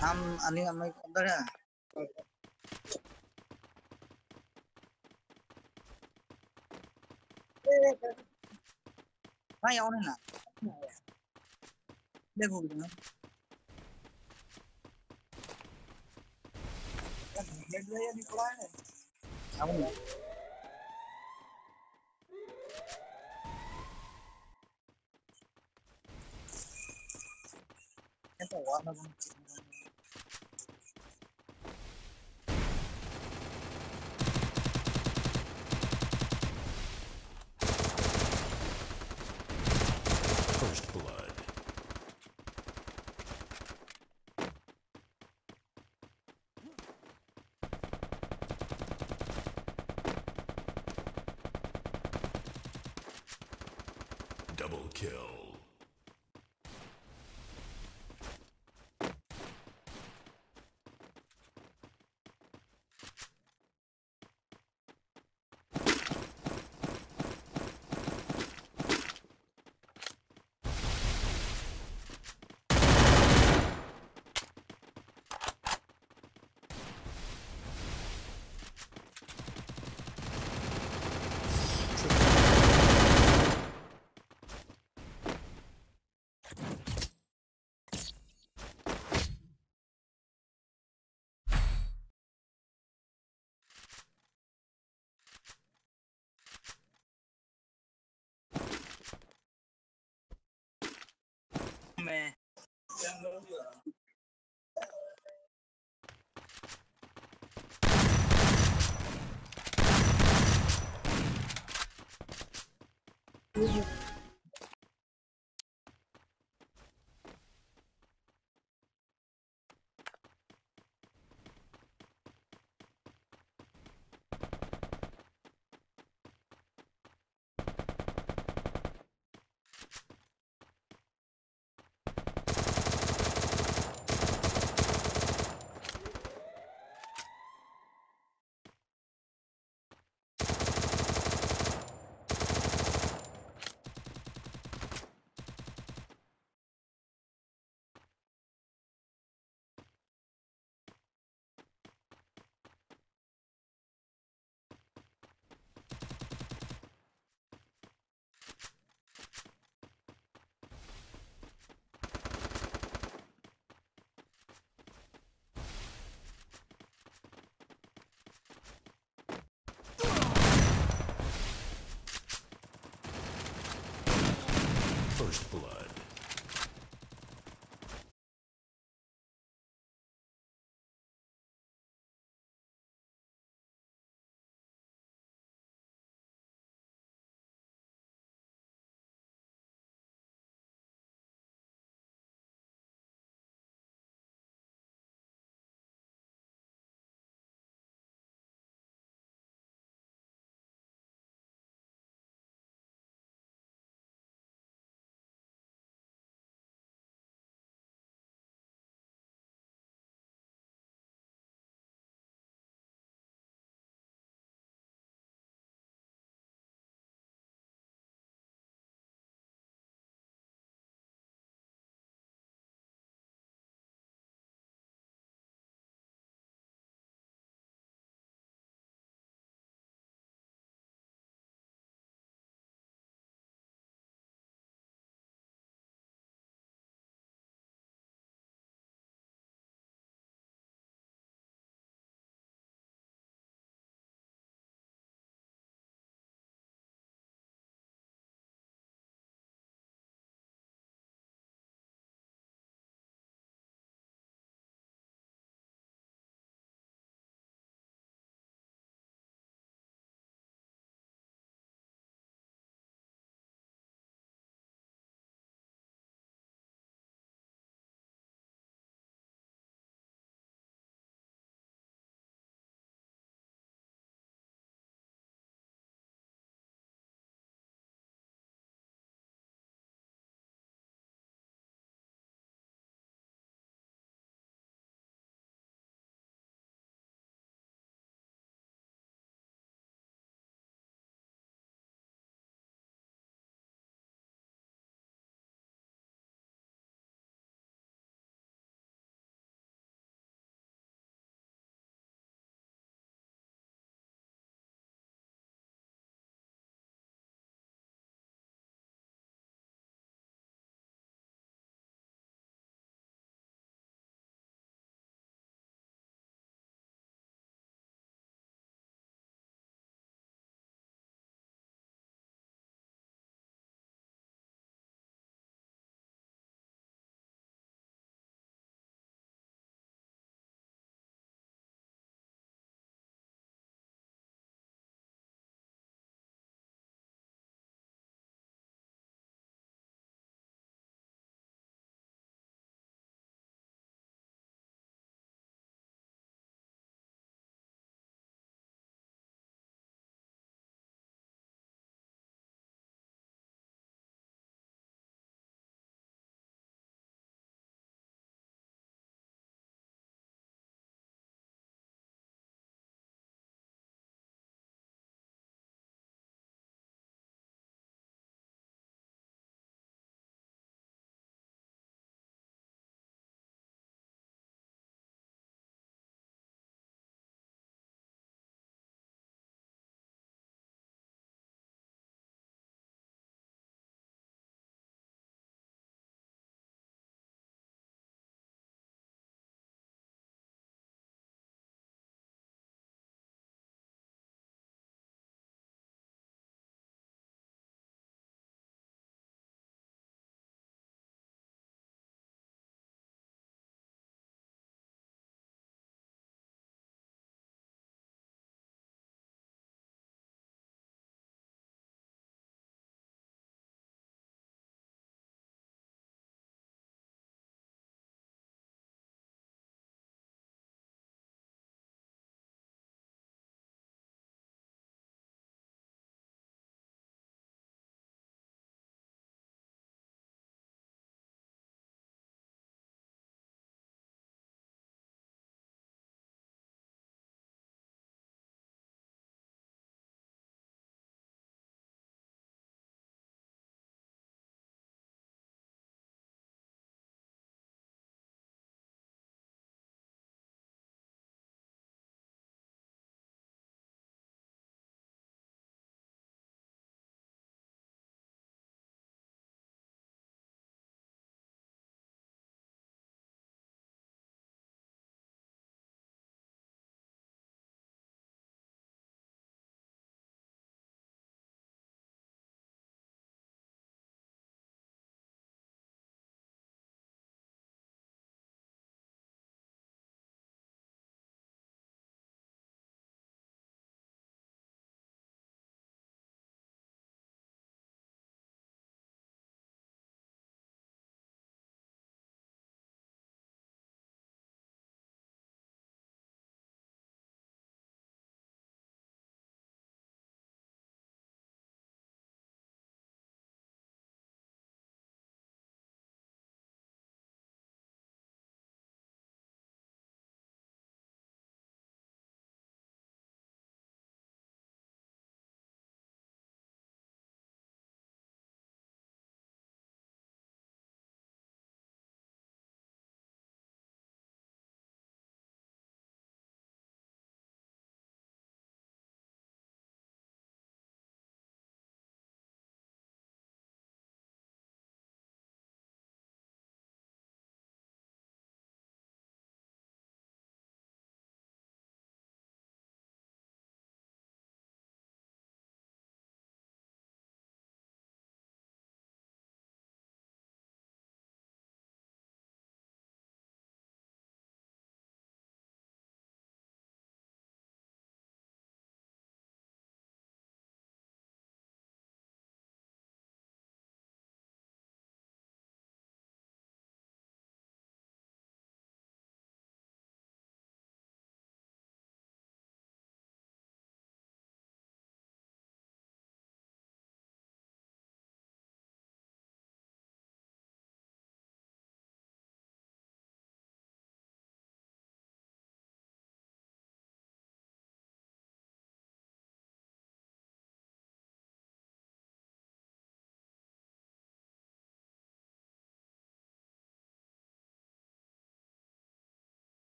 Am ani nga may kanta na. Ay, ako na na. Hindi ko gano'n. Hindi ko gano'n. Hindi ko gano'n. Ako na. kill. man.